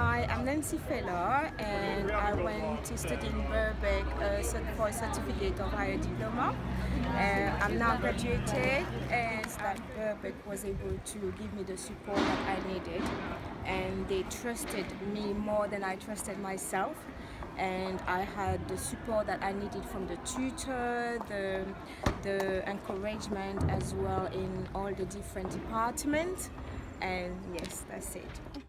I am Nancy Feller and I went to study in Birkbeck uh, for a certificate of higher diploma. Uh, I'm now graduated and that Birkbeck was able to give me the support that I needed and they trusted me more than I trusted myself and I had the support that I needed from the tutor, the, the encouragement as well in all the different departments and yes that's it.